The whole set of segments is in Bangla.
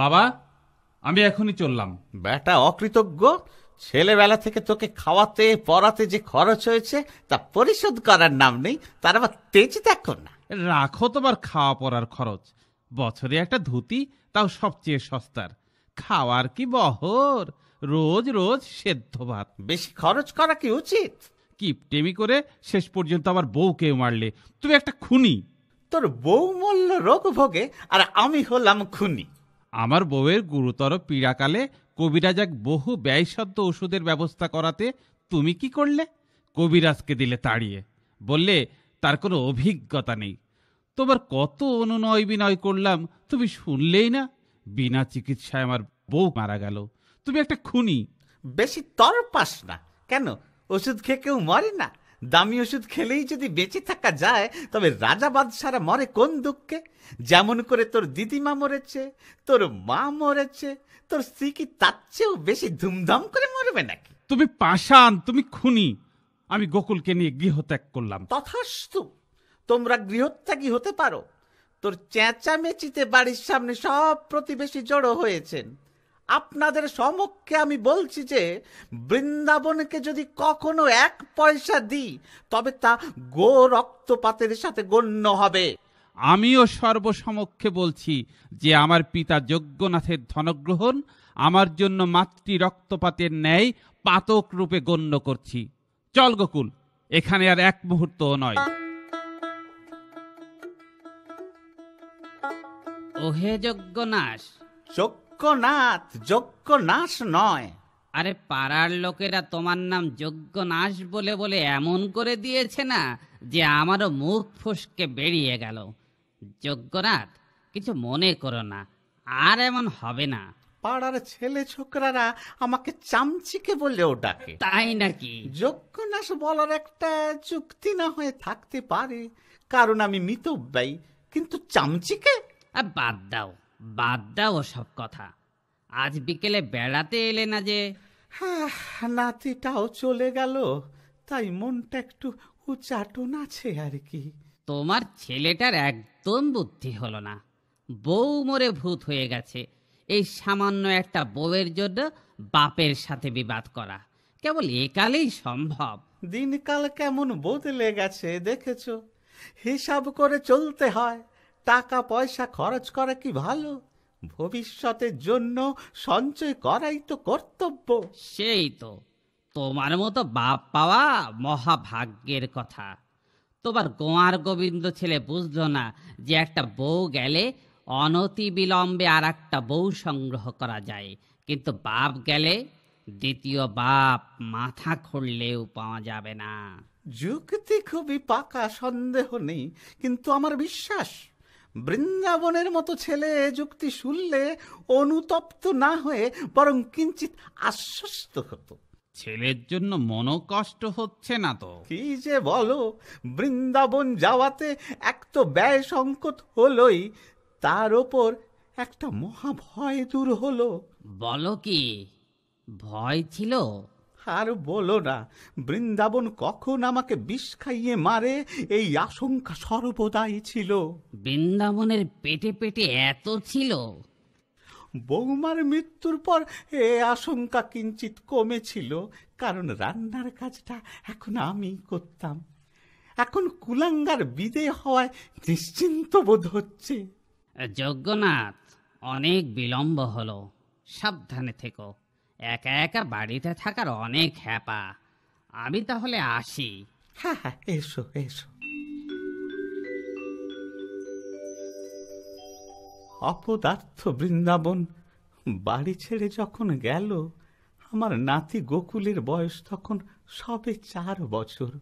বাবা আমি এখনই চললাম। বেটা অকৃতজ্ঞ ছেলেবেলা থেকে তোকে খাওয়াতে পড়াতে যে খরচ হয়েছে তা পরিশোধ করার নাম নেই তার আবার তেজি দেখো না? রাখো তোমার খাওয়া পড়ার খরচ। বছরে একটা ধুতি তাও সবচেয়ে সস্তার। খাওয়ার কি বহর? রোজ রোজ সেদ্ধ ভাত। বেশি খরচ করা কি উচিত? কিপটেমি করে শেষ পর্যন্ত আমার বউকেও মারলে। তুমি একটা খুনি। তোর বউ মূল্য রোগ ভোগে আর আমি হলাম খুনি। আমার বউয়ের গুরুতর পীড়াকালে কবিরাজ এক বহু ব্যয়সাধ্য ওষুধের ব্যবস্থা করাতে তুমি কি করলে? কবিরাজকে দিলে তাড়িয়ে। বললে, তার কোনো অভিজ্ঞতা নেই। তোমার কত অনুনয় বিনয় করলাম, তুমি শুনলেই না। বিনা চিকিৎসায় আমার বউ মারা গেল। তুমি একটা খুনি। বেশি তর পাস না। কেন? ওষুধ খেয়ে কেউ মরে না? দামি ওষুধ খেলেই যদি বেঁচে থাকা যায় তবে রাজা বাদশারা মরে কোন দুঃখে? যেমন করে তোর দিদিমা মরেছে তোর মা মরেছে তোর স্ত্রী কি তার চেয়েও বেশি ধুমধাম করে মরবে নাকি? তুমি পাষাণ তুমি খুনি। আমি গোকুলকে নিয়ে গৃহত্যাগ করলাম। তথাস্তু তোমরা গৃহত্যাগী হতে পারো। তোর চেঁচামেচিতে বাড়ির সামনে সব প্রতিবেশী জড়ো হয়েছেন। আপনাদের সমক্ষে আমি বলছি যে বৃন্দাবনকে যদি কখনো এক পয়সা দিই তবে তা গো রক্তপাতের সাথে গণ্য হবে। আমিও সর্বসমক্ষে বলছি যে আমার পিতা যজ্ঞনাথের ধনগ্রহণ আমার জন্য মাতৃ রক্তপাতের ন্যায় পাতক রূপে গণ্য করছি। চল গোকুল এখানে আর এক মুহূর্ত নয়। ওহে যজ্ঞনাশ। যজ্ঞনাথ যজ্ঞনাশ নয়। আরে পাড়ার লোকেরা তোমার নাম যজ্ঞনাশ বলে বলে এমন করে দিয়েছে না যে আমারও মুখ ফুসকে বেরিয়ে গেল। যজ্ঞনাথ কিছু মনে করো না আর এমন হবে না। পাড়ার ছেলে ছোকরারা আমাকে চামচিকে বলেও ডাকে। তাই নাকি? যজ্ঞনাশ বলার একটা চুক্তি না হয়ে থাকতে পারে। কারণ আমি মিতব্যয়ী কিন্তু চামচিকে? আর বাদ দাও। বাদ দাও সব কথা। আজ বিকেলে বেড়াতে এলে না যে। হ্যাঁ নাতিটাও চলে গেল তাই মনটা একটু উচাটন আছে আর কি। তোমার ছেলেটার একদম বুদ্ধি হলো না। বউ মরে ভূত হয়ে গেছে। এই সামান্য একটা বউয়ের জন্য বাপের সাথে বিবাদ করা। কেবল একালেই সম্ভব। দিনকাল কেমন বদলে গেছে দেখেছ? হিসাব করে চলতে হয়। টাকা পয়সা খরচ করা কি ভালো? ভবিষ্যতের জন্য সঞ্চয় করাই তো কর্তব্য। সেই তো। তোমার মতো বাপ পাওয়া মহাভাগ্যের কথা। তোমার গোয়ার গোবিন্দ ছেলে বুঝলো না যে একটা বউ গেলে অনতি বিলম্বে আর একটা বউ সংগ্রহ করা যায়। কিন্তু বাপ গেলে দ্বিতীয় বাপ মাথা খুললেও পাওয়া যাবে না। যুক্তি খুবই পাকা সন্দেহ নেই। কিন্তু আমার বিশ্বাস বৃন্দাবনের মতো ছেলে যুক্তি শুনলে অনুতপ্ত না হয়ে বরং কিঞ্চিত আশ্বস্ত হতো। ছেলের জন্য মনো কষ্ট হচ্ছে না তো। কি যে বলো বৃন্দাবন যাওয়াতে এক তো ব্যয় সংকট হলোই তার ওপর একটা মহা ভয় দূর হলো। বলো কি ভয় ছিল? আর বলো না বৃন্দাবন কখন আমাকে বিষ খাইয়ে মারে? এই আশঙ্কা সর্বদাই ছিল। বৃন্দাবনের পেটে পেটে এত ছিল? বৌমার মৃত্যুর পর এ আশঙ্কা কিঞ্চিত কমেছিল কারণ রান্নার কাজটা এখন আমি করতাম। এখন কুলাঙ্গার বিদে হওয়ায় নিশ্চিন্ত বোধ হচ্ছে। যজ্ঞনাথ অনেক বিলম্ব হলো। সাবধানে থেকো। একা একা বাড়িতে থাকার অনেক হ্যাপা আমি তাহলে আসি। হ্যাঁ হ্যাঁ এসো এসো। অপদার্থ বৃন্দাবন, বাড়ি ছেড়ে যখন গেল, আমার নাতি গোকুলের বয়স তখন সবে চার বছর।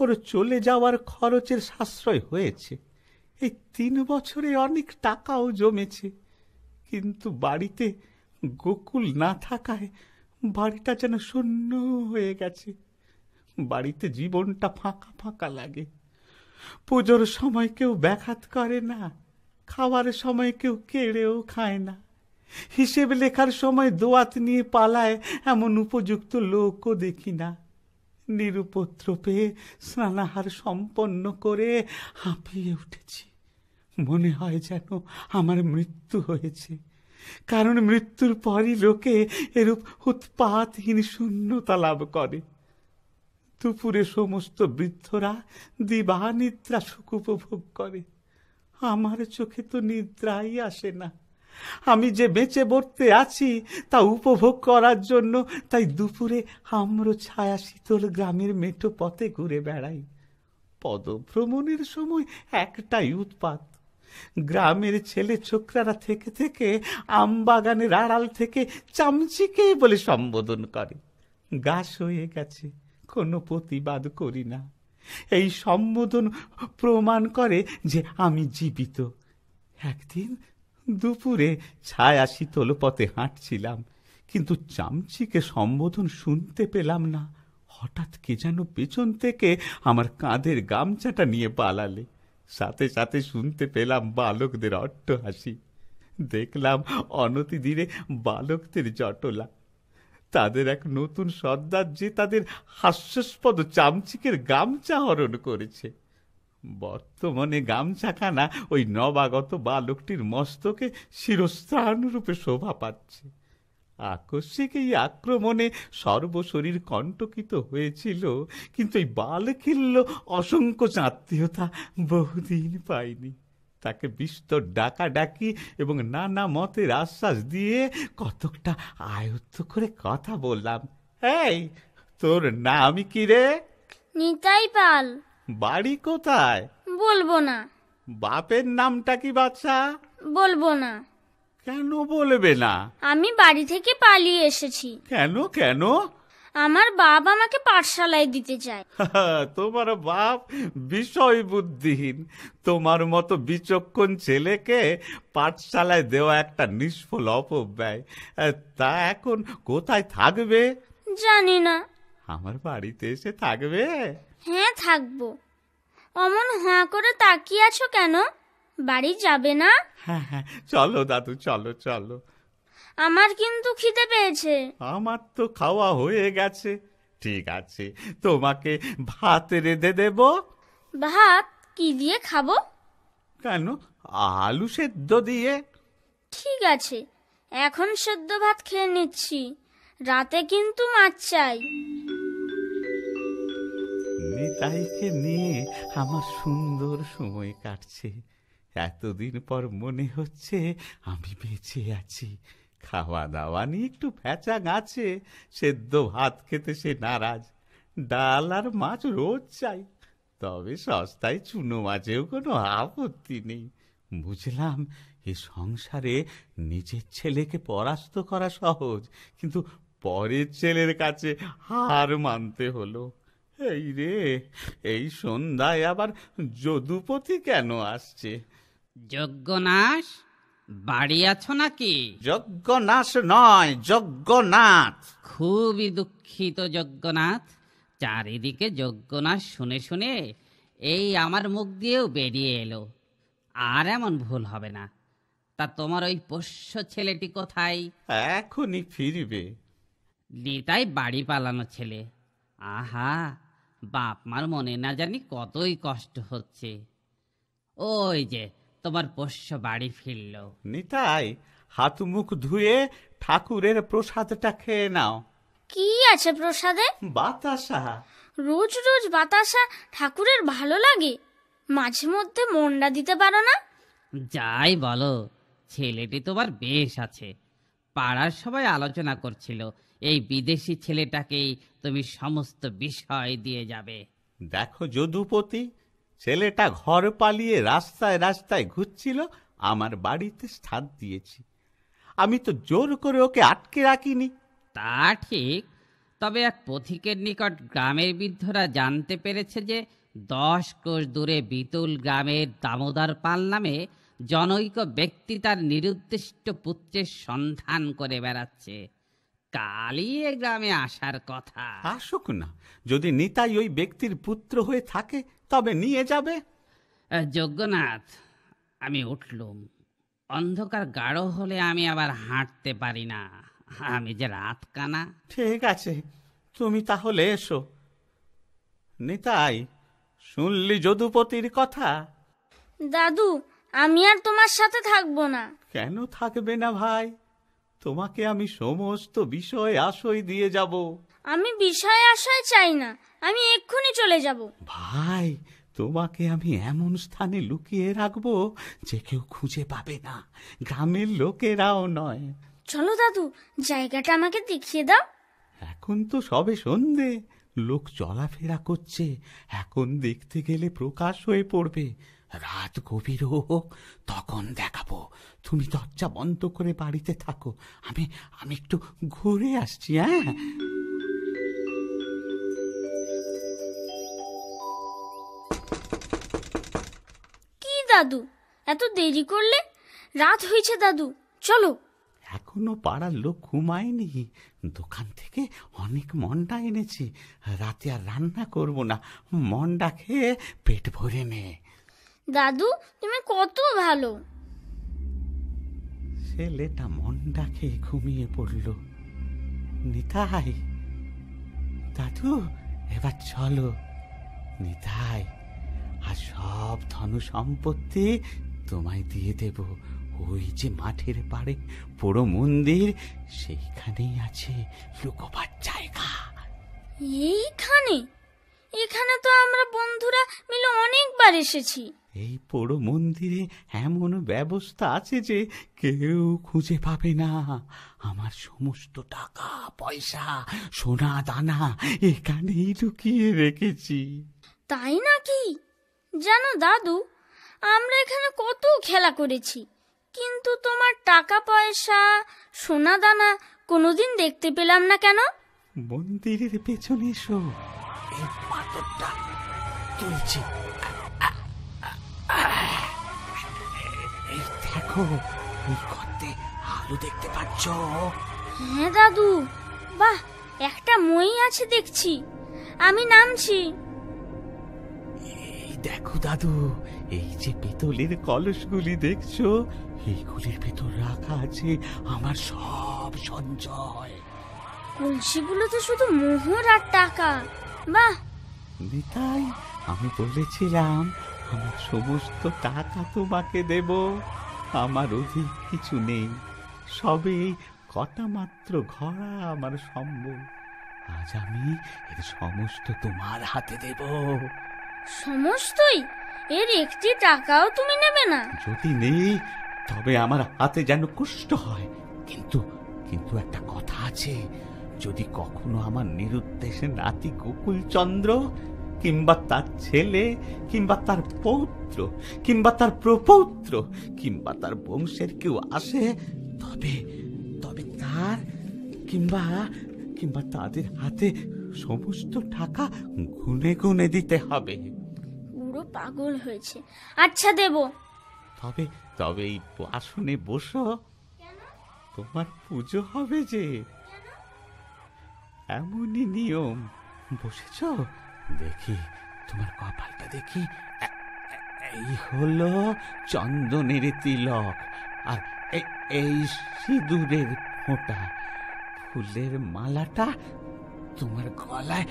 ওর চলে যাওয়ার খরচের সাশ্রয় হয়েছে। এই তিন বছরে অনেক টাকাও জমেছে। কিন্তু বাড়িতে গোকুল না থাকায় বাড়িটা যেন শূন্য হয়ে গেছে। বাড়িতে জীবনটা ফাঁকা ফাঁকা লাগে। পুজোর সময় কেউ ব্যাঘাত করে না, খাওয়ার সময় কেউ কেড়েও খায় না। হিসেব লেখার সময় দোয়াত নিয়ে পালায় এমন উপযুক্ত লোকও দেখি না। নিরুপদ্রবে স্নানাহার সম্পন্ন করে হাঁপিয়ে উঠেছি। মনে হয় যেন আমার মৃত্যু হয়েছে। কারণ মৃত্যুর পরই লোকে এরূপ উৎপাতহীন শূন্যতা লাভ করে। দুপুরে সমস্ত বৃদ্ধরা দিবা নিদ্রা সুখ উপভোগ করে। আমার চোখে তো নিদ্রাই আসে না। আমি যে বেঁচে বর্তে আছি, তা উপভোগ করার জন্য তাই দুপুরে আম্র ছায়া শীতল গ্রামের মেঠো পথে ঘুরে বেড়াই। পদভ্রমণের সময় একটাই উৎপাত। গ্রামের ছেলে ছোকরারা থেকে থেকে আমবাগানের আড়াল থেকে চামচিকে বলে সম্বোধন করে। গাছ হয়ে গেছে, কোনো প্রতিবাদ করি না। এই সম্বোধন প্রমাণ করে যে আমি জীবিত। একদিন দুপুরে ছায়া শীতল পথে হাঁটছিলাম, কিন্তু চামচিকে সম্বোধন শুনতে পেলাম না। হঠাৎ কে যেন পেছন থেকে আমার কাঁধের গামছাটা নিয়ে পালালে। সাথে সাথে শুনতে পেলাম বালকদের অট্ট হাসি দেখলাম অনতি ধীরে বালকদের জটলা। তাদের এক নতুন সর্দার যে তাদের হাস্যাস্পদ চামচিকের গামছা হরণ করেছে। বর্তমানে গামছাখানা ওই নবাগত বালকটির মস্তকে শিরস্ত্রাণ রূপে শোভা পাচ্ছে। আকস্মিক এই আক্রমণে সর্বশরীর কণ্টকিত হয়েছিল কিন্তু এই বালখিল্য অসংখ্য আত্মীয়তা বহুদিন পাইনি তাকে বিস্তর ডাকা ডাকি এবং নানা মতের আশ্বাস দিয়ে কতকটা আয়ত্ত করে কথা বললাম এই তোর নাম কি রে? নিতাই পাল। বাড়ি কোথায়? বলব না। বাপের নামটা কি বাচ্চা? বলব না। কেন বলবে না? আমি বাড়ি থেকে পালিয়ে এসেছি। কেন কেন? আমার বাপ আমাকে পাঠশালায় দিতে চায়। তোমার বাপ বিষয় বুদ্ধিহীন। তোমার মতো বিচক্ষণ ছেলেকে পাঠশালায় দেওয়া একটা নিষ্ফল অপব্যয়। তা এখন কোথায় থাকবে? জানি না। আমার বাড়িতে এসে থাকবে? হ্যাঁ থাকব। অমন হাঁ করে তাকিয়ে আছো কেন? বাড়ি যাবে না? হ্যাঁ হ্যাঁ। চলো দাদু চলো চলো। আমার কিন্তু খিদে পেয়েছে। আমার তো খাওয়া হয়ে গেছে। ঠিক আছে তোমাকে ভাত রেঁধে দেব। ভাত কি দিয়ে খাব? কেন? আলু সেদ্ধ দিয়ে। ঠিক আছে এখন সেদ্ধ ভাত খেয়ে নিচ্ছি। রাতে কিন্তু মাছ চাই। নিতাইকে নিয়ে আমার সুন্দর সময় কাটছে। এতদিন পর মনে হচ্ছে আমি বেঁচে আছি। খাওয়া দাওয়া নিয়ে একটু ভেচাং আছে, সেদ্ধ ভাত খেতে সে নারাজ। ডাল আর মাছ রোজ চাই, তবে সস্তায় চুনো মাছেও কোনো আপত্তি নেই। বুঝলাম এ সংসারে নিজের ছেলেকে পরাস্ত করা সহজ, কিন্তু পরের ছেলের কাছে হার মানতে হলো। এই রে, এই সন্ধ্যায় আবার যদুপতি কেন আসছে? যজ্ঞনাশ বাড়ি আছো নাকি? যজ্ঞনাশ নয় যজ্ঞনাথ। খুবই দুঃখিত যজ্ঞনাথ। চারিদিকে যজ্ঞনাথ শুনে শুনে এই আমার মুখ দিয়েও বেরিয়ে এলো। আর এমন ভুল হবে না। তা তোমার ওই পোষ্য ছেলেটি কোথায়? এখনই ফিরবে। নিতাই বাড়ি পালানো ছেলে। আহা বাপ মার মনে না জানি কতই কষ্ট হচ্ছে। ওই যে তোমার পোষ্য বাড়ি ফিরল। নিতাই হাত মুখ ধুয়ে ঠাকুরের প্রসাদটা খেয়ে নাও। কি আছে প্রসাদে? বাতাসা। রোজ রোজ বাতাসা ঠাকুরের ভালো লাগে। মাঝে মধ্যে মন্ডা দিতে পারো না? যাই বলো ছেলেটি তোমার বেশ আছে। পাড়ার সবাই আলোচনা করছিল এই বিদেশি ছেলেটাকেই তুমি সমস্ত বিষয় দিয়ে যাবে। দেখো যদুপতি ছেলেটা ঘর পালিয়ে রাস্তায় রাস্তায় ঘুরছিল আমার বাড়িতে স্থান দিয়েছি। আমি তো জোর করে ওকে আটকে রাখিনি। তা ঠিক তবে এক পথিকের নিকট গ্রামের বৃদ্ধরা জানতে পেরেছে যে দশ কোষ দূরে বিতুল গ্রামের দামোদর পাল নামে জনৈক ব্যক্তি তার নিরুদ্দিষ্ট পুত্রের সন্ধান করে বেড়াচ্ছে। কালই এ গ্রামে আসার কথা। আসুক না যদি নিতাই ওই ব্যক্তির পুত্র হয়ে থাকে তবে নিয়ে যাবে? যজ্ঞনাথ আমি উঠলুম। অন্ধকার গাঢ় হলে আমি আবার হাঁটতে পারি না। আমি যে রাত কানা ঠিক আছে তুমি তাহলে এসো। নিতাই শুনলি যদুপতির কথা? দাদু আমি আর তোমার সাথে থাকব না। কেন থাকবে না ভাই? তোমাকে আমি সমস্ত বিষয় আশয় দিয়ে যাব। আমি বিষয় আশায় চাই না। আমি এক্ষুনি চলে যাব। ভাই তোমাকে আমি এমন স্থানে লুকিয়ে রাখব যে কেউ খুঁজে পাবে না। গ্রামের লোকেরাও নয়। চলো দাদু জায়গাটা আমাকে দেখিয়ে দাও। এখন তো সবে সন্ধে। লোক চলাফেরা করছে। এখন দেখতে গেলে প্রকাশ হয়ে পড়বে। রাত গভীর হোক তখন দেখাবো। তুমি দরজা বন্ধ করে বাড়িতে থাকো। আমি আমি একটু ঘুরে আসছি হ্যাঁ? দাদু? এত দেরি করলে? রাত হয়েছে দাদু। চলো। এখনও পাড়ার লোক ঘুমায়নি। দোকান থেকে অনেক মন্ডা এনেছি। রাতে আর রান্না করব না। মন্ডা খেয়ে পেট ভরে নে। দাদু তুমি কত ভালো। ছেলেটা মন্ডা খেয়ে ঘুমিয়ে পড়ল। নিতাই। দাদু এবার চলো। নিতাই। আর সব ধন সম্পত্তি তোমায় দিয়ে দেব। ওই যে মাঠের পাড়ে পুরো মন্দির সেইখানেই আছে লুকোবার জায়গা। এইখানে? এখানে তো আমরা বন্ধুরা মিলে অনেকবার এসেছি। এই পোড়ো মন্দিরে এমন ব্যবস্থা আছে যে কেউ খুঁজে পাবে না। আমার সমস্ত টাকা পয়সা সোনা দানা এখানেই লুকিয়ে রেখেছি। তাই নাকি? জানো দাদু আমরা এখানে কত খেলা করেছি। কিন্তু তোমার টাকা পয়সা সোনা দানা কোনোদিন দেখতে পেলাম না কেন? মন্দিরের পেছনে এসো। এই পাথরটা তুলছি। এই দেখো আলো দেখতে পাচ্ছ? হ্যাঁ দাদু বাহ একটা মই আছে দেখছি। আমি নামছি। দেখো দাদু এই যে পেতলের কলসগুলি দেখছ এইগুলির ভেতর রাখা আছে আমার সব সঞ্চয়। কলসিগুলো তো শুধু মোহর আর টাকা। বাহ! নিতাই আমি বলেছিলাম আমার সমস্ত টাকা তোমাকে দেব। আমার অধিক কিছু নেই। সবে কটা মাত্র ঘোড়া আমার সম্ভব আজ আমি এর সমস্ত তোমার হাতে দেব। সমস্তই? এর একটি টাকাও তুমি নেবে না। যদি নেই, তবে আমার হাতে যেন কষ্ট হয়। কিন্তু কিন্তু একটা কথা আছে। যদি কখনো আমার নিরুদ্দেশে নাতি গোকুল চন্দ্র কিংবা তার ছেলে, কিংবা তার পৌত্র, কিংবা তার প্রপৌত্র, কিংবা তার বংশের কেউ আসে, তবে তবে তার, কিংবা কিংবা তাদের হাতে সমস্ত টাকা গুনে গুনে দিতে হবে। পুরো পাগল হয়েছে। আচ্ছা দেব। তবে তবে এই আসনে বসো। তোমার পুজো হবে যে। এমনই নিয়ম। বসেছ? দেখি, তোমার কপালটা দেখি। এই হলো চন্দনের তিলক আর এই সিঁদুরের ফোঁটা। ফুলের মালাটা তোমার গলায়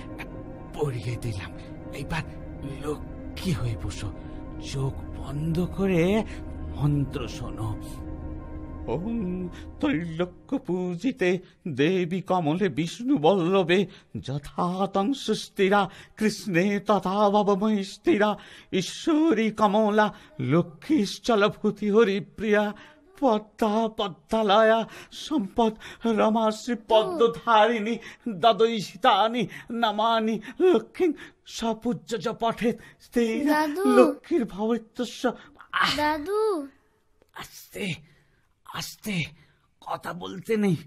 পরিয়ে দিলাম। এইবার লক্ষ্মী হয়ে বসো? চোখ বন্ধ করে মন্ত্র শোনো। ওম তৈলক্য পূজিতে দেবী কমলে বিষ্ণু বল্লভে যথাতংশ সুস্থিরা, কৃষ্ণে তথা ভবময়ী স্থিরা ঈশ্বরী কমলা, লক্ষ্মীশ্চলভূতি হরিপ্রিয়া পদ্মা পদ্মালয়া সম্পদ রমা শ্রী পদ্মধারিণী দ্বাদশিতানি নামানি লক্ষ্মী সপূজ্য চ পঠেত স্থিরা দাদু। লক্ষ্মীর ভবিত্যস্য। দাদু। আস্তে আস্তে কথা বলতে নেই।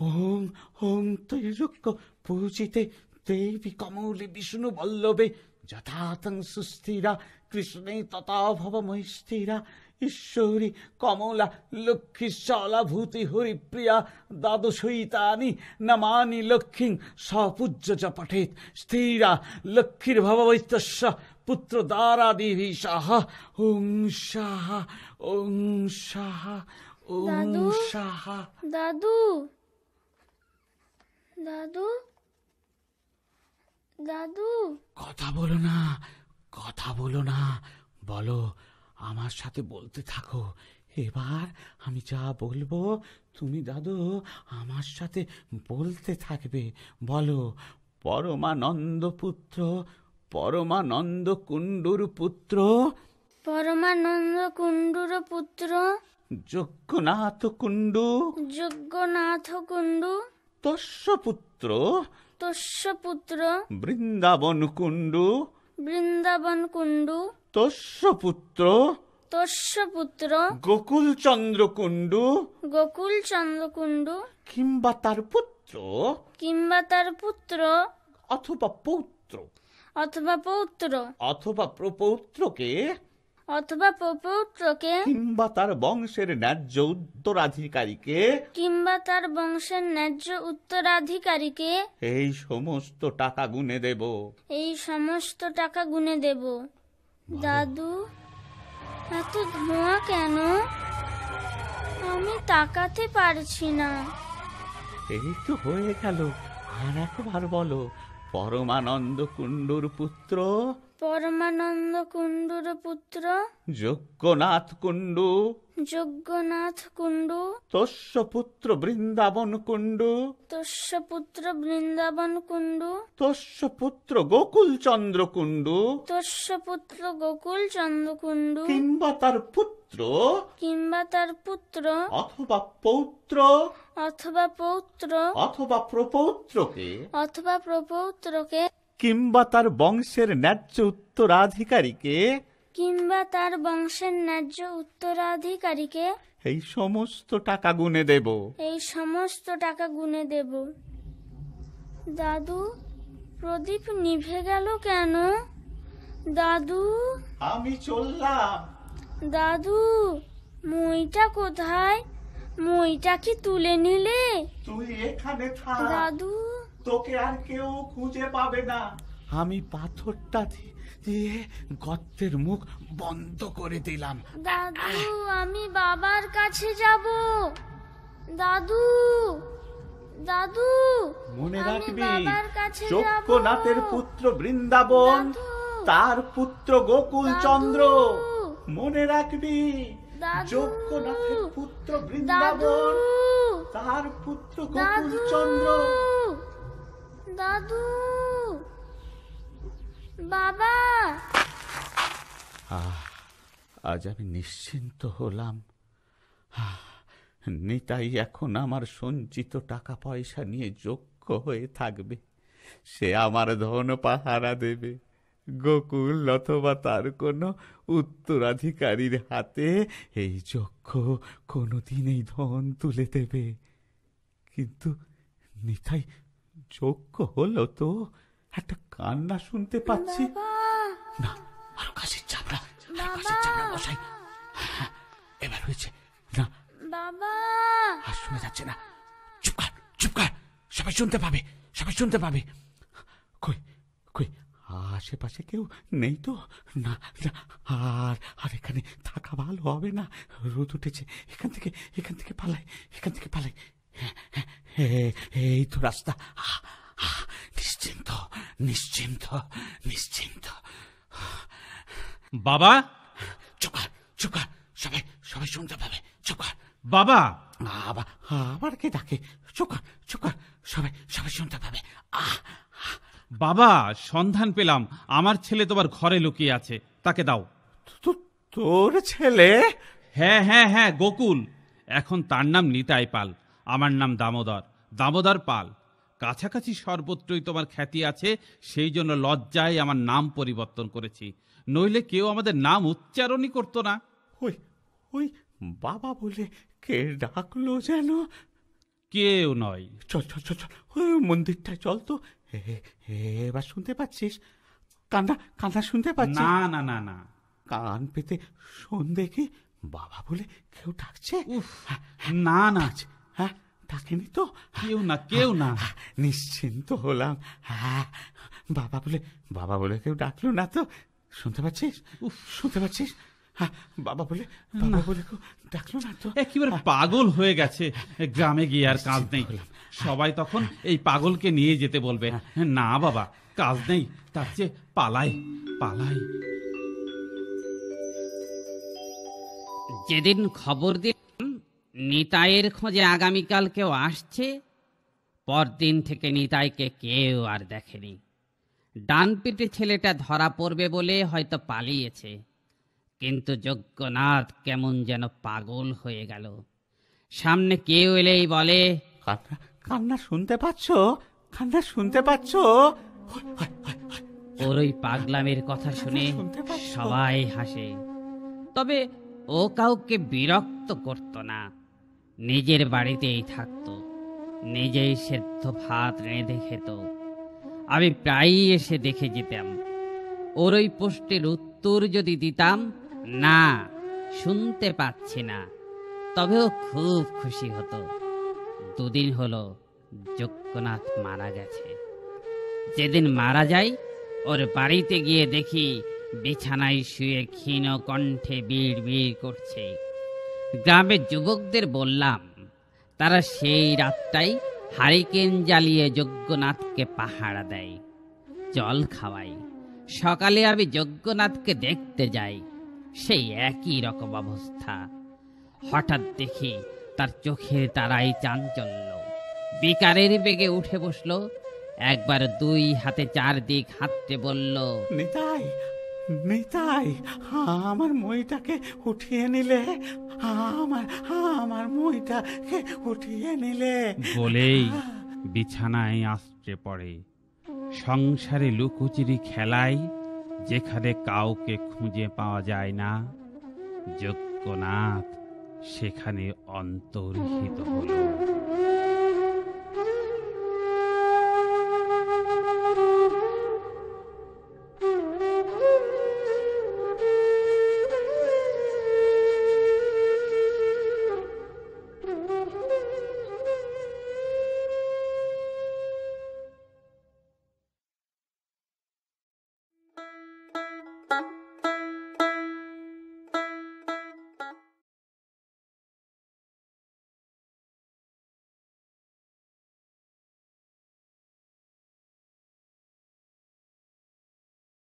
ওম ওম ত্রৈলোক্য পূজিতে দেবী কমলে বিষ্ণু বল্লভে যথাতং সুস্থিরা কৃষ্ণে তথা ভবময়ী স্থিরা ঈশ্বরী কমলা লক্ষ্মী ভূতি হরিপ্রিয়া দ্বাদশৈতানি নমানি লক্ষ্মী সপূজ্য চ পঠেত স্থিরা লক্ষ্মীর ভবৈত্যস্য পুত্র দ্বারাদিভি সাহা ওং সাহা ওং সাহা ওং? সাহা দাদু দাদু দাদু কথা বলো না কথা বলো না বলো আমার সাথে বলতে থাকো। এবার আমি যা বলব তুমি দাদু আমার সাথে বলতে থাকবে। বলো পরমানন্দ পুত্র পরমানন্দ কুণ্ডুর পুত্র। পরমানন্দ কুণ্ডুর পুত্র। যজ্ঞনাথ কুণ্ডু। যজ্ঞনাথ কুণ্ডু। তস্য পুত্র। তস্য পুত্র। বৃন্দাবন কুণ্ডু। বৃন্দাবন কুণ্ডু। তস্য পুত্র? তস্য পুত্র? গোকুল চন্দ্র কুণ্ডু গোকুল চন্দ্র কুণ্ডু কিংবা তার পুত্র? কিংবা তার পুত্র? অথবা পৌত্র? অথবা পৌত্র? অথবা প্রপৌত্রকে? অথবা প্রপৌত্রকে? কিংবা তার বংশের ন্যায্য উত্তরাধিকারীকে? কিংবা তার বংশের ন্যায্য উত্তরাধিকারীকে? এই সমস্ত টাকা গুনে দেব। এই সমস্ত টাকা গুনে দেব। দাদু এত ধোঁয়া কেন? আমি তাকাতে পারছি না। এই তো হয়ে গেল। আর একবার বলো পরমানন্দ কুণ্ডুর পুত্র? পরমানন্দ কুণ্ডুর পুত্র? যজ্ঞনাথ কুণ্ডু যজ্ঞনাথ কুণ্ডু। তস্য পুত্র বৃন্দাবন কুণ্ডু। তস্য পুত্র বৃন্দাবন কুণ্ডু। তস্য পুত্র গোকুল চন্দ্র কুণ্ডু। তস্য পুত্র গোকুল চন্দ্র কুণ্ডু। কিংবা তার পুত্র। কিংবা তার পুত্র। অথবা পৌত্র। অথবা পৌত্র। অথবা প্রপৌত্রকে। অথবা প্রপৌত্রকে। কিংবা তার বংশের ন্যায্য উত্তরাধিকারীকে। কিংবা তার বংশের ন্যায্য উত্তরাধিকারীকে? এই সমস্ত টাকা গুনে দেব। এই সমস্ত টাকা গুনে দেব। দাদু প্রদীপ নিভে গেল কেন? দাদু। আমি চললাম। দাদু মইটা কোথায়? মইটা কি তুলে নিলে? তুই এখানে থাক। দাদু। তোকে আর কেউ খুঁজে পাবে না। আমি পাথরটা দিয়ে গর্তের মুখ বন্ধ করে দিলাম। দাদু আমি বাবার কাছে যাব। দাদু দাদু মনে রাখবি বাবার কাছে যাব। পুত্র বৃন্দাবন তার পুত্র গোকুল চন্দ্র। মনে রাখবি। যজ্ঞনাথের পুত্র বৃন্দাবন তার পুত্র গোকুল চন্দ্র। দাদু বাবা! আজ আমি নিশ্চিন্ত হলাম। নিতাই এখন আমার সঞ্চিত টাকা পয়সা নিয়ে যোগ্য হয়ে থাকবে। সে আমার ধন পাহারা দেবে। গোকুল অথবা তার কোনো উত্তরাধিকারীর হাতে এই যজ্ঞ কোনোদিন এই ধন তুলে দেবে। কিন্তু নিতাই যোগ্য হলো তো। একটা কান্না শুনতে পাচ্ছি। না আরও কাশির চাপড়া আরও কাশির চাপড়া মশাই। হ্যাঁ, এবার হয়েছে। না। বাবা আর শোনা যাচ্ছে না। চুপ কর চুপ কর। সবাই শুনতে পাবে সবাই শুনতে পাবে। কই কই আশেপাশে কেউ নেই তো? না না আর আর এখানে থাকা ভালো হবে না। রোদ উঠেছে। এখান থেকে এখান থেকে পালাই এখান থেকে পালাই। হ্যাঁ, হ্যাঁ, হ্যাঁ, এই তো রাস্তা। নিশ্চিন্ত নিশ্চিন্ত নিশ্চিন্ত। বাবা? চুপ কর সবাই সবাই শুনতে পাবে। চুপ কর। বাবা? আবার কে ডাকে? চুপ কর চুপ সবাই সবাই শুনতে পাবে। আহ বাবা সন্ধান পেলাম। আমার ছেলে তোমার ঘরে লুকিয়ে আছে। তাকে দাও। তোর ছেলে? হ্যাঁ হ্যাঁ হ্যাঁ গোকুল। এখন তার নাম নিতাই পাল। আমার নাম দামোদর। দামোদর পাল। কাছাকাছি সর্বত্রই তোমার খ্যাতি আছে সেই জন্য লজ্জায় আমার নাম পরিবর্তন করেছি। নইলে কেউ আমাদের নাম উচ্চারণই করতো না। ওই ওই বাবা বলে কে ডাকলো যেন? কেউ নয়। চল চল চল চল ওই মন্দিরটায় চল তো। এবার শুনতে পাচ্ছিস? কান্না কান্না শুনতে পাচ্ছিস? না না না না। কান পেতে শোন দেখি বাবা বলে কেউ ডাকছে? উফ না না। ডাকছে, হ্যাঁ ডাকেনি তো কেউ না কেউ না। নিশ্চিন্ত হলাম। হ্যাঁ বাবা বলে বাবা বলে কেউ ডাকলো না তো? শুনতে পাচ্ছিস? উফ। শুনতে পাচ্ছিস? হ্যাঁ বাবা বলে বাবা বলে কেউ ডাকলো না তো? একেবারে পাগল হয়ে গেছে। গ্রামে গিয়ে আর কাজ নেই। সবাই তখন এই পাগলকে নিয়ে যেতে বলবে। না বাবা কাজ নেই। তার চেয়ে পালাই পালাই। যেদিন খবর দিলাম নিতাইয়ের খোঁজে আগামীকাল কেউ আসছে। পরদিন থেকে নিতাইকে কেউ আর দেখেনি। ডান পিঠে ছেলেটা ধরা পড়বে বলে হয়তো পালিয়েছে। কিন্তু যজ্ঞনাথ কেমন যেন পাগল হয়ে গেল। সামনে কেউ এলেই বলে কান্না কান্না শুনতে পাচ্ছ? কান্না শুনতে পাচ্ছ? ওর ওই পাগলামের কথা শুনে সবাই হাসে। তবে ও কাউকে বিরক্ত করত না। নিজের বাড়িতেই থাকতো। নিজেই সেদ্ধ ভাত রেঁধে খেত। আমি প্রায়ই এসে দেখে যেতাম। ওর ওই পোস্টের উত্তর যদি দিতাম, না, শুনতে পাচ্ছি না। তবে ও খুব খুশি হতো। দুদিন হলো যজ্ঞনাথ মারা গেছে। যেদিন মারা যায়, ওর বাড়িতে গিয়ে দেখি বিছানায় শুয়ে ক্ষীণ কণ্ঠে বিড় বিড় করছে। গ্রামের যুবকদের বললাম, তারা সেই রাতটাই হারিকেন জ্বালিয়ে যজ্ঞনাথকে পাহারা দেয়, জল খাওয়াই সকালে আমি যজ্ঞনাথকে দেখতে যাই, সেই একই রকম অবস্থা। হঠাৎ দেখি তার চোখের তারাই চাঞ্চল্য। বিকারের বেগে উঠে বসল, একবার দুই হাতে চারদিক হাততে বলল, নিতাই নিতাই, আমার মইটাকে উঠিয়ে নিলে, আমার আমার মইটাকে উঠিয়ে নিলে। বলেই বিছানায় আসছে পড়ে। সংসারে লুকোচুরি খেলায় যেখানে কাউকে খুঁজে পাওয়া যায় না, যজ্ঞনাথ সেখানে অন্তর্হিত হলো।